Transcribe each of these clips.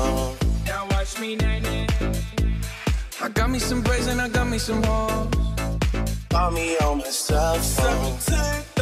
on my cell phone. Now watch me, nanny. I got me some braids and I got me some hoes. Call me on my cell phone.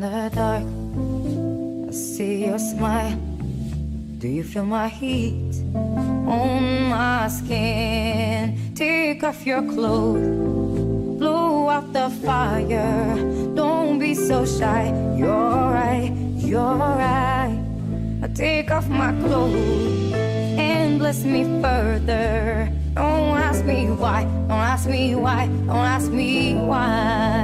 In the dark, I see your smile. Do you feel my heat on my skin? Take off your clothes, blow out the fire. Don't be so shy. You're right, you're right. I take off my clothes and bless me further. Don't ask me why, don't ask me why, don't ask me why.